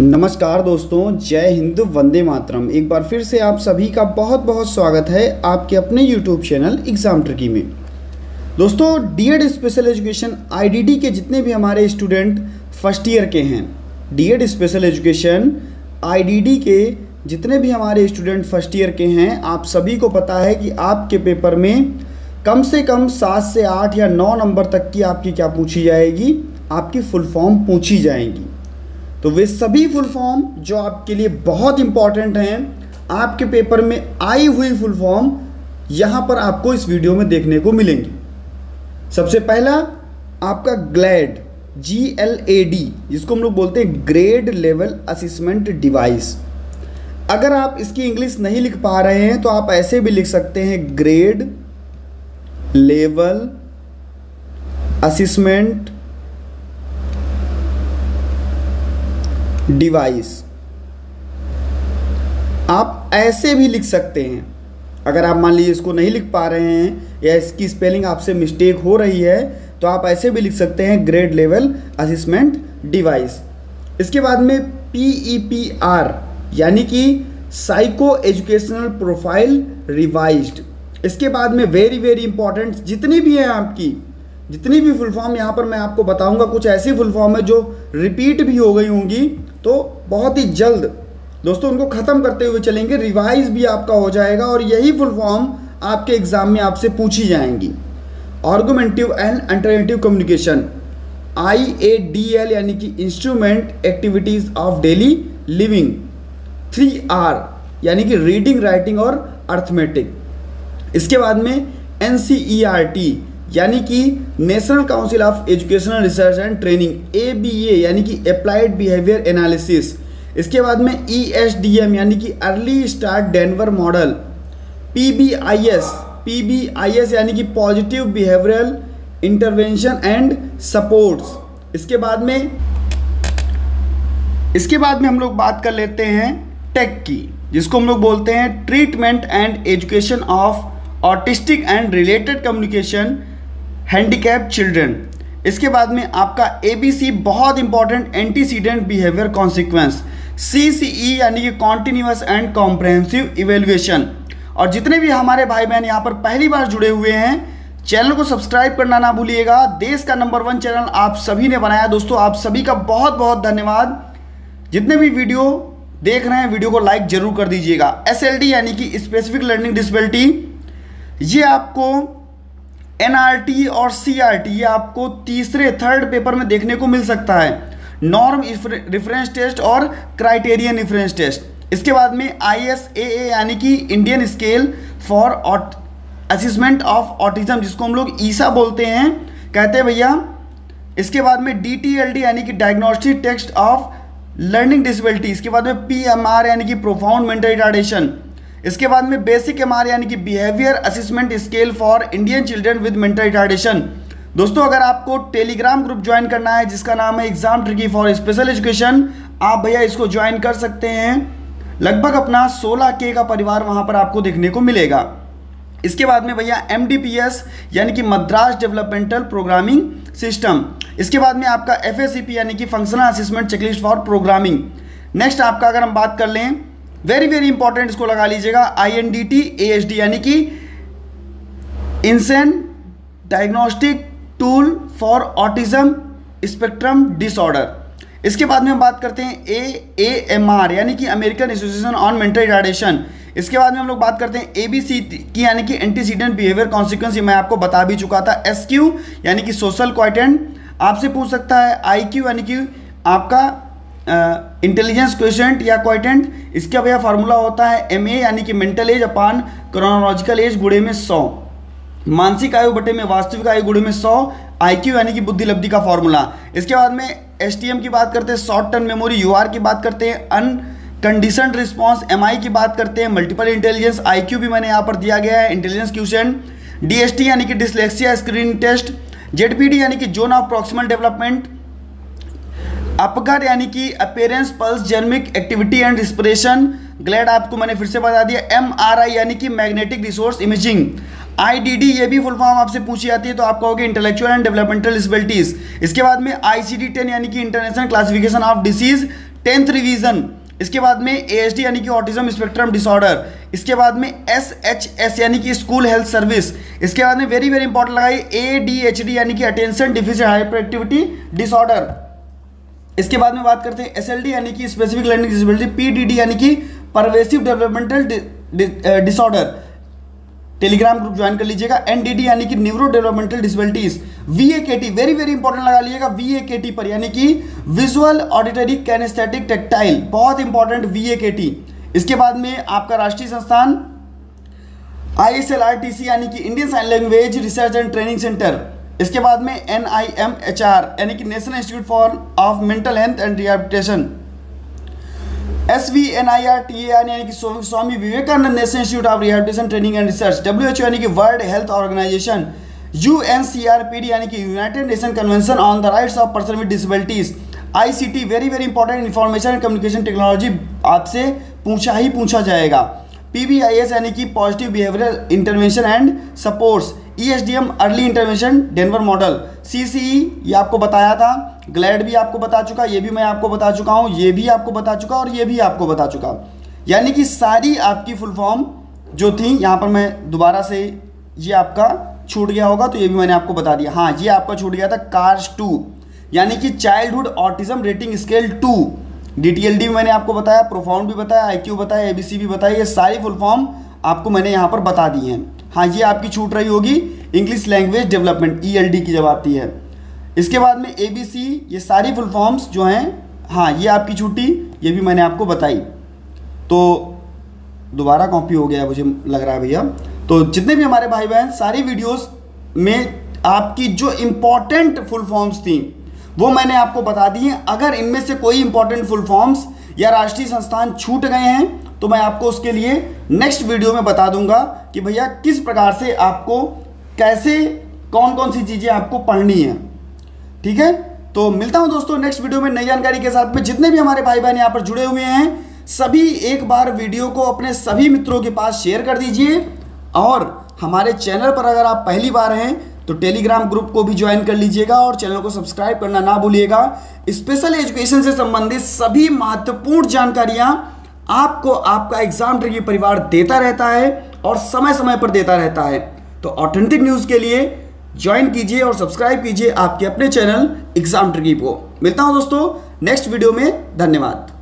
नमस्कार दोस्तों, जय हिंद, वंदे मातरम। एक बार फिर से आप सभी का बहुत बहुत स्वागत है आपके अपने यूट्यूब चैनल एग्ज़ाम ट्रिकी में। दोस्तों डीएड स्पेशल एजुकेशन आईडीडी के जितने भी हमारे स्टूडेंट फ़र्स्ट ईयर के हैं डीएड स्पेशल एजुकेशन आईडीडी के जितने भी हमारे स्टूडेंट फ़र्स्ट ईयर के हैं, आप सभी को पता है कि आपके पेपर में कम से कम सात से आठ या नौ नंबर तक की आपकी क्या पूछी जाएगी? आपकी फुल फॉर्म पूछी जाएँगी। तो वे सभी फुल फॉर्म जो आपके लिए बहुत इंपॉर्टेंट हैं, आपके पेपर में आई हुई फुल फॉर्म यहाँ पर आपको इस वीडियो में देखने को मिलेंगी। सबसे पहला, आपका glad G L A D जिसको हम लोग बोलते हैं ग्रेड लेवल असिसमेंट डिवाइस अगर आप इसकी इंग्लिश नहीं लिख पा रहे हैं तो आप ऐसे भी लिख सकते हैं ग्रेड लेवल असिसमेंट डिवाइस। आप ऐसे भी लिख सकते हैं। अगर आप मान लीजिए इसको नहीं लिख पा रहे हैं या इसकी स्पेलिंग आपसे मिस्टेक हो रही है तो आप ऐसे भी लिख सकते हैं ग्रेड लेवल असिसमेंट डिवाइस। इसके बाद में पी ई पी आर यानी कि साइको एजुकेशनल प्रोफ़ाइल रिवाइज्ड। इसके बाद में वेरी वेरी इंपॉर्टेंट, जितनी भी हैं आपकी, जितनी भी फुल फॉर्म, यहाँ पर मैं आपको बताऊँगा, कुछ ऐसी फुल फॉर्म है जो रिपीट भी हो गई होंगी तो बहुत ही जल्द, दोस्तों, उनको ख़त्म करते हुए चलेंगे। रिवाइज भी आपका हो जाएगा और यही फुल फॉर्म आपके एग्ज़ाम में आपसे पूछी जाएँगी। Augmentative and alternative communication I A D L यानी कि instrument activities of daily living three R यानी कि रीडिंग राइटिंग और अर्थमेटिक इसके बाद में N C E R T यानी कि national council of educational research and training A B A यानी कि अप्लाइड बिहेवियर एनालिसिस इसके बाद में ई एस डी एम यानी कि early start Denver model P B I S P B I S यानी कि positive behavioural intervention and supports इसके बाद में, इसके बाद में हम लोग बात कर लेते हैं टेक की, जिसको हम लोग बोलते हैं treatment and education of autistic and related communication handicap children. इसके बाद में आपका ए बी सी बहुत important antecedent behaviour consequence C C E यानी कि कॉन्टिन्यूस एंड कॉम्प्रहेंसिव इवेल्युएशन और जितने भी हमारे भाई बहन यहाँ पर पहली बार जुड़े हुए हैं चैनल को सब्सक्राइब करना ना भूलिएगा। देश का नंबर वन चैनल आप सभी ने बनाया। दोस्तों, आप सभी का बहुत बहुत धन्यवाद। जितने भी वीडियो देख रहे हैं वीडियो को लाइक ज़रूर कर दीजिएगा। एसएलडी यानी कि स्पेसिफिक लर्निंग डिसबिलिटी ये आपको एनआरटी और सीआरटी, ये आपको तीसरे, थर्ड पेपर में देखने को मिल सकता है। नॉर्म रिफरेंस टेस्ट और क्राइटेरियन रिफरेंस टेस्ट। इसके बाद में ए यानी कि Indian scale for assessment of autism, जिसको हम लोग ईसा बोलते हैं। कहते हैं भैया, इसके बाद में डी यानी कि diagnostic test of learning disability. इसके बाद में आर यानी कि प्रोफाउंड मेंटल रिटार्डेशन। इसके बाद में बेसिक एमआर यानी कि behaviour assessment scale for Indian children with mental retardation दोस्तों, अगर आपको टेलीग्राम ग्रुप ज्वाइन करना है, जिसका नाम है exam tricky for special education आप भैया इसको ज्वाइन कर सकते हैं। लगभग अपना 16 के का परिवार वहाँ पर आपको देखने को मिलेगा। इसके बाद में भैया एम यानी कि मद्रास डेवलपमेंटल प्रोग्रामिंग सिस्टम इसके बाद में आपका एफ़ यानी कि functional assessment checklist for programming next आपका अगर हम बात कर लें वेरी वेरी इंपॉर्टेंट इसको लगा लीजिएगा। I N D T A H D यानी कि incent diagnostic tool for autism spectrum disorder इसके बाद में हम बात करते हैं ए ए एम आर यानी कि American association on mental retardation इसके बाद में हम लोग बात करते हैं ए बी सी की, यानी कि एंटीसीडेंट बिहेवियर कॉन्सिक्वेंस मैं आपको बता भी चुका था। एस क्यू यानी कि सोशल क्वाइटेंट आपसे पूछ सकता है। आई क्यू यानी कि आपका इंटेलिजेंस क्वेश्चन या क्वाइटेंट इसका भैया फार्मूला होता है एम ए यानी कि mental age upon chronological age गुड़े में सौ। मानसिक आयु बटे में वास्तविक आयु गुड़े में सौ आई क्यू यानी कि बुद्धि लब्धि का फॉर्मूला इसके बाद में एस टी एम की बात करते हैं short term memory U R की बात करते हैं अनकंडीशन रिस्पॉन्स एम आई की बात करते हैं मल्टीपल इंटेलिजेंस आई क्यू भी मैंने यहाँ पर दिया गया है इंटेलिजेंस क्वेश्चन डी यानी कि डिसलेक्सिया स्क्रीन टेस्ट जेड यानी कि zone of proximal development Apgar यानी कि appearance pulse grimace activity and respiration glad आपको मैंने फिर से बता दिया। एम आर आई यानी कि मैग्नेटिक रिसोर्स इमेजिंग आईडीडी ये भी फुल फॉर्म आपसे पूछी जाती है तो आप कहोगे इंटेलेक्चुअल एंड डेवलपमेंटल डिसबिलिटीज इसके बाद में आईसीडी टेन यानी कि international classification of disease tenth revision इसके बाद में ए यानी कि ऑटिज्म स्पेक्ट्रम डिसऑर्डर इसके बाद में एस एच एस यानी कि स्कूल हेल्थ सर्विस इसके बाद में वेरी वेरी इंपॉर्टेंट लगाई। ए डी एच डी यानी कि attention deficit hyperactivity disorder इसके बाद में बात करते हैं एस एल डी यानी कि specific learning disability P D D यानी कि pervasive developmental disorder Telegram group join कर लीजिएगा। एनडीडी यानी कि neuro developmental disabilities VAKT very very important लगा लीजिएगा वीएकेटी पर। यानी कि विजुअल ऑडिटरी कैनेस्थेटिक टेक्टाइल बहुत इंपॉर्टेंट वीएकेटी इसके बाद में आपका राष्ट्रीय संस्थान आईएसएलआरटीसी यानी कि Indian sign language research and training centre इसके बाद में N I M H R यानी कि national institute for of mental health and rehabilitation S V N I R T यानी कि Swami Vivekanand national institute of rehabilitation training and research W H यानी कि world health organisation U N C R P D यानी कि united nation convention on the rights of person with disabilities T very very important information and communication technology आपसे पूछा ही पूछा जाएगा। P B I S यानी कि positive behaviour intervention and supports E S D M early intervention Denver model C C E ये आपको बताया था। ग्लैड भी आपको बता चुका, ये भी मैं आपको बता चुका हूँ, ये भी आपको बता चुका और ये भी आपको बता चुका। यानी कि सारी आपकी फुल फॉर्म जो थी, यहाँ पर मैं दोबारा से ये आपका छूट गया होगा तो ये भी मैंने आपको बता दिया। हाँ ये आपका छूट गया था कार्स टू यानी कि childhood autism rating scale two D D मैंने आपको बताया प्रोफाउंड भी बताया आई बताया सी भी बताया, ये सारी फुल फॉर्म आपको मैंने यहाँ पर बता दी हैं। हाँ ये आपकी छूट रही होगी। English language development E L D की जब आती है। इसके बाद में ए बी सी ये सारी फुल फॉर्म्स जो हैं हाँ ये आपकी छुट्टी, ये भी मैंने आपको बताई। तो दोबारा कॉपी हो गया मुझे लग रहा है भैया। तो जितने भी हमारे भाई बहन सारी वीडियोस में आपकी जो इम्पोर्टेंट फुल फॉर्म्स थी, वो मैंने आपको बता दी हैं। अगर इनमें से कोई इंपॉर्टेंट फुल फॉर्म्स या राष्ट्रीय संस्थान छूट गए हैं तो मैं आपको उसके लिए नेक्स्ट वीडियो में बता दूँगा कि भैया किस प्रकार से आपको कैसे कौन कौन सी चीज़ें आपको पढ़नी है। ठीक है? तो मिलता हूँ दोस्तों नेक्स्ट वीडियो में नई जानकारी के साथ में। जितने भी हमारे भाई बहन यहाँ पर जुड़े हुए हैं, सभी एक बार वीडियो को अपने सभी मित्रों के पास शेयर कर दीजिए। और हमारे चैनल पर अगर आप पहली बार हैं तो टेलीग्राम ग्रुप को भी ज्वाइन कर लीजिएगा और चैनल को सब्सक्राइब करना ना भूलिएगा। स्पेशल एजुकेशन से संबंधित सभी महत्वपूर्ण जानकारियाँ आपको आपका एग्ज़ाम ट्रिकी परिवार देता रहता है और समय समय पर देता रहता है। तो ऑथेंटिक न्यूज़ के लिए ज्वाइन कीजिए और सब्सक्राइब कीजिए आपके अपने चैनल एग्ज़ाम ट्रिकी को। मिलता हूँ दोस्तों नेक्स्ट वीडियो में, धन्यवाद।